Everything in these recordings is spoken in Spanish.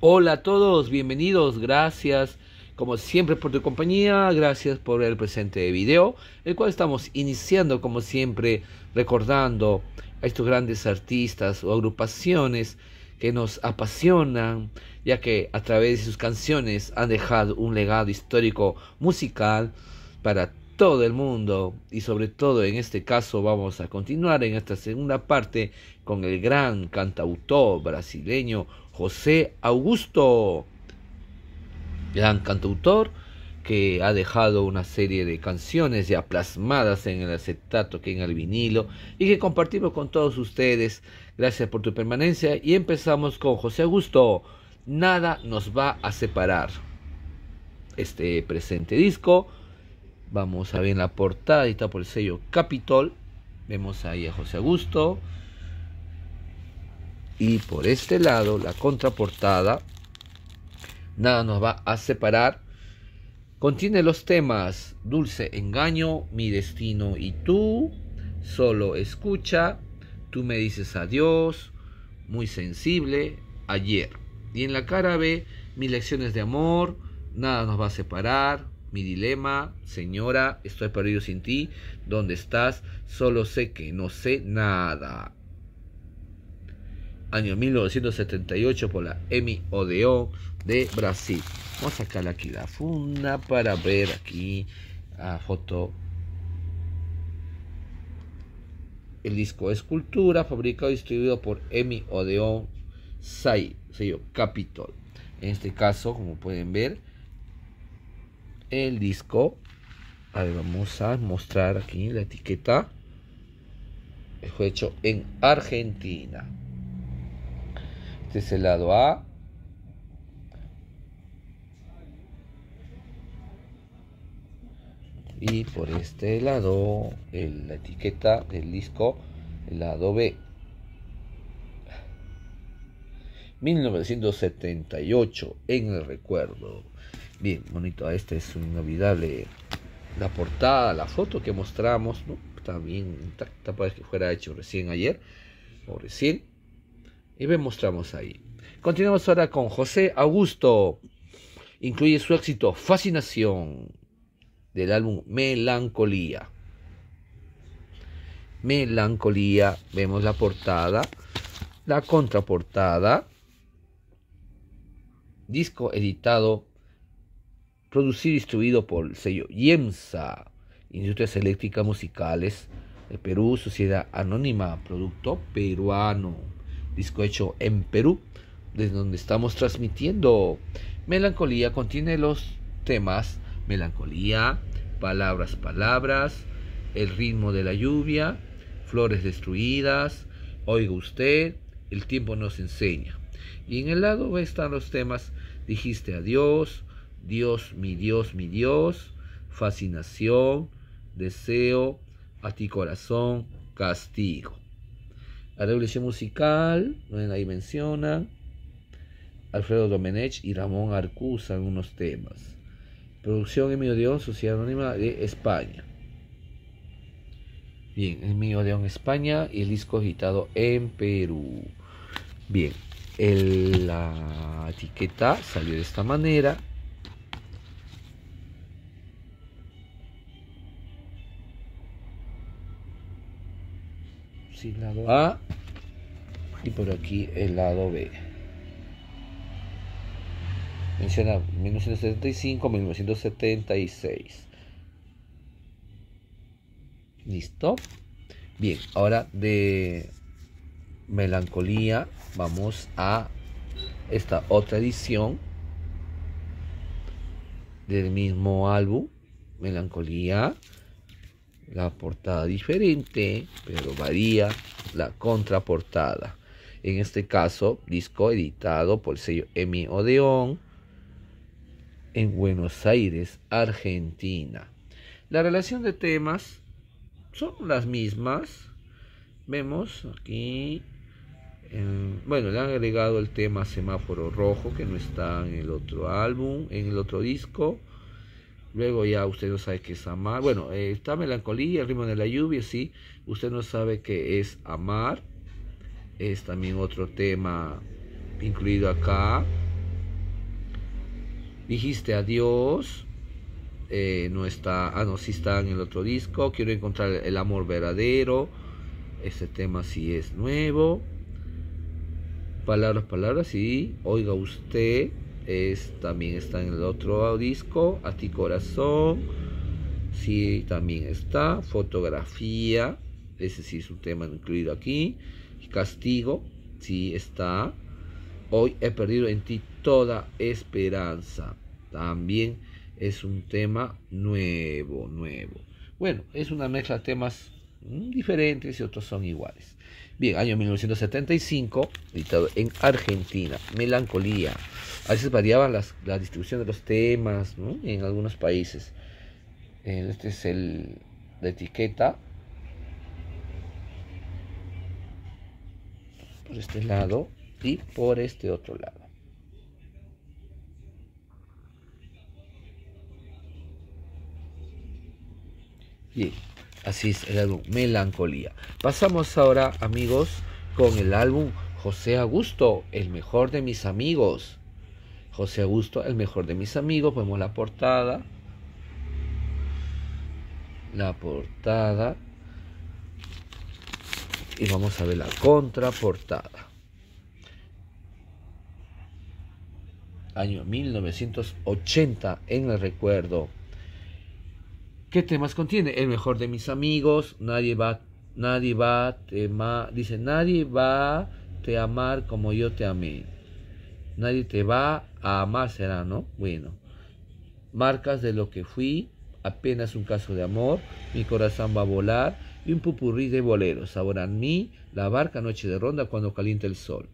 Hola a todos, bienvenidos, gracias como siempre por tu compañía, gracias por el presente video, el cual estamos iniciando como siempre recordando a estos grandes artistas o agrupaciones que nos apasionan, ya que a través de sus canciones han dejado un legado histórico musical para todo el mundo. Y sobre todo en este caso vamos a continuar en esta segunda parte con el gran cantautor brasileño José Augusto, gran cantautor que ha dejado una serie de canciones ya plasmadas en el acetato que en el vinilo y que compartimos con todos ustedes. Gracias por tu permanencia y empezamos con José Augusto. Nada nos va a separar. Este presente disco Vamos a ver la portada, está por el sello Capitol. Vemos ahí a José Augusto. Y por este lado, la contraportada. Nada nos va a separar. Contiene los temas Dulce Engaño, Mi Destino y tú. Solo escucha. Tú me dices adiós. Muy sensible. Ayer. Y en la cara B, Mis lecciones de amor. Nada nos va a separar mi dilema, señora, estoy perdido sin ti. ¿Dónde estás? Solo sé que no sé nada. Año 1978 por la Emi Odeon de Brasil. Vamos a sacar aquí la funda para ver aquí la foto. El disco Escultura, fabricado y distribuido por Emi Odeon Sai, sello Capitol. En este caso, como pueden ver, el disco. A ver, vamos a mostrar aquí la etiqueta. Fue hecho en Argentina. Este es el lado A. Y por este lado, la etiqueta del disco, el lado B. 1978 en el recuerdo. Bien, bonito, esta es un inolvidable. La portada, la foto que mostramos, ¿no? Está intacta, parece que fuera hecho recién ayer o recién. Y ve, mostramos ahí. Continuamos ahora con José Augusto. Incluye su éxito Fascinación del álbum Melancolía. Melancolía, vemos la portada, la contraportada, disco editado producido y distribuido por el sello IEMSA, Industrias Eléctricas Musicales de Perú, Sociedad Anónima, producto peruano, disco hecho en Perú, desde donde estamos transmitiendo. Melancolía contiene los temas Melancolía, Palabras, Palabras, El ritmo de la lluvia, Flores destruidas, Oiga usted, El tiempo nos enseña. Y en el lado B están los temas Dijiste adiós, Dios, mi Dios, mi Dios, fascinación, deseo, a ti corazón, castigo. La revolución musical, ahí mencionan, Alfredo Domenech y Ramón Arcusa en unos temas. Producción en Dios, Sociedad Anónima de España. Bien, en Odeón España y el disco agitado en Perú. Bien, la etiqueta salió de esta manera. Lado A y por aquí el lado B. Menciona 1975-1976. ¿Listo? Bien, ahora de melancolía vamos a esta otra edición del mismo álbum, Melancolía la portada diferente, pero varía la contraportada. En este caso, disco editado por el sello Emi Odeón en Buenos Aires, Argentina. La relación de temas son las mismas. Vemos aquí, bueno, le han agregado el tema semáforo rojo que no está en el otro álbum, en el otro disco. Luego ya usted no sabe qué es amar. Bueno, eh, está melancolía, el ritmo de la lluvia, sí. Usted no sabe qué es amar. Es también otro tema incluido acá. Dijiste adiós. Eh, no está, ah, no, sí está en el otro disco. Quiero encontrar el amor verdadero. Este tema sí es nuevo. Palabras, palabras, sí. Oiga usted. Es, también está en el otro disco. A ti corazón. Sí, también está. Fotografía. Ese sí es un tema incluido aquí. Castigo. Sí está. Hoy he perdido en ti toda esperanza. También es un tema nuevo, nuevo. Bueno, es una mezcla de temas diferentes y otros son iguales. Bien, año 1975, editado en Argentina, Melancolía. A veces variaba las, la distribución de los temas en algunos países. Este es el, la etiqueta. Por este lado y por este otro lado. Bien, así es el álbum Melancolía. Pasamos ahora, amigos, con el álbum José Augusto, el mejor de mis amigos. José Augusto, el mejor de mis amigos. Vemos la portada. La portada. Y vamos a ver la contraportada. Año 1980 en el recuerdo ¿Qué temas contiene? El mejor de mis amigos, nadie va, nadie va, te dice, nadie va te amar como yo te amé. Nadie te va a amar, será, ¿no? Bueno, marcas de lo que fui, apenas un caso de amor, mi corazón va a volar y un pupurrí de boleros. Ahora en mí, la barca noche de ronda cuando calienta el sol.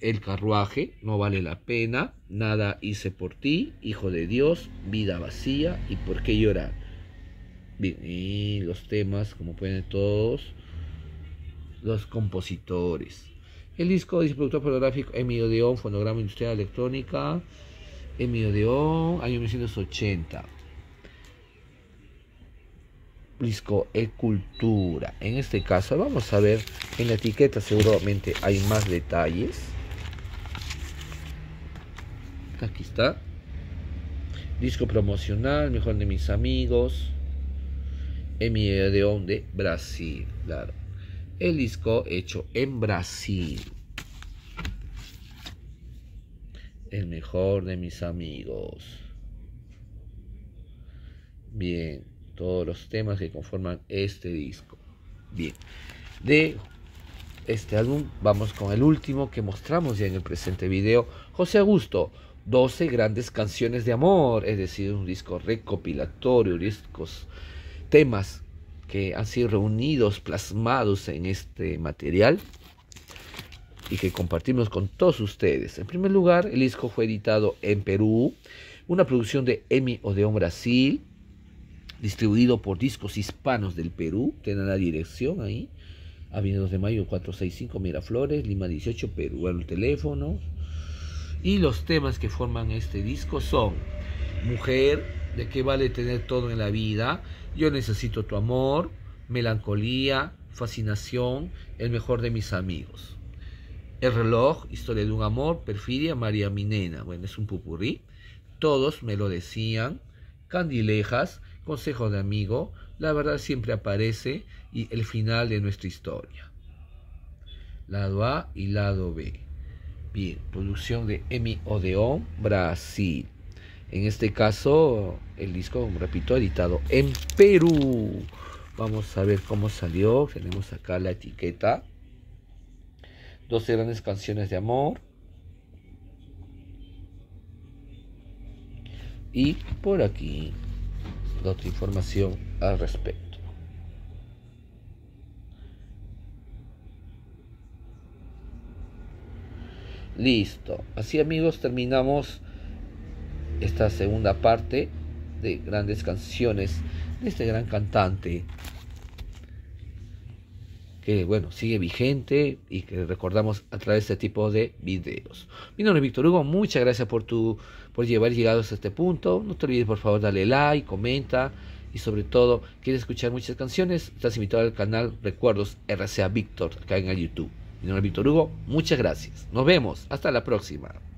El carruaje no vale la pena, nada hice por ti, hijo de Dios, vida vacía y por qué llorar y los temas, como pueden todos, los compositores. El disco dice productor fotográfico Emilio Deón, fonograma industrial electrónica, Emilio Deón, año 1980. Disco E-Cultura. En este caso, vamos a ver en la etiqueta, seguramente hay más detalles. Aquí está. Disco promocional, mejor de mis amigos. Emilio de Brasil, claro. El disco hecho en Brasil. El mejor de mis amigos. Bien, todos los temas que conforman este disco. Bien, de este álbum vamos con el último que mostramos ya en el presente video. José Augusto, 12 grandes canciones de amor, es decir, un disco recopilatorio, discos temas que han sido reunidos, plasmados en este material y que compartimos con todos ustedes. En primer lugar, el disco fue editado en Perú, una producción de Emi Odeón Brasil, distribuido por Discos Hispanos del Perú, tienen la dirección ahí, Avenida de Mayo 465 Miraflores, Lima 18, Perú, el teléfono. Y los temas que forman este disco son Mujer, de qué vale tener todo en la vida, yo necesito tu amor, melancolía, fascinación, el mejor de mis amigos. El reloj, historia de un amor, perfidia, María Minena. Bueno, es un pupurrí. Todos me lo decían. Candilejas, consejo de amigo, la verdad siempre aparece y el final de nuestra historia. Lado A y lado B. Bien, producción de Emi Odeón, Brasil. En este caso, el disco, repito, editado en Perú. Vamos a ver cómo salió. Tenemos acá la etiqueta. 12 grandes canciones de amor. Y por aquí, otra información al respecto. Listo. Así amigos, terminamos esta segunda parte de grandes canciones de este gran cantante que bueno, sigue vigente y que recordamos a través de este tipo de videos. Mi nombre es Víctor Hugo, muchas gracias por tu por llevar llegado hasta este punto. No te olvides por favor darle like, comenta y sobre todo, quieres escuchar muchas canciones, estás invitado al canal Recuerdos RCA Víctor acá en el YouTube. Mi nombre es Víctor Hugo, muchas gracias. Nos vemos, hasta la próxima.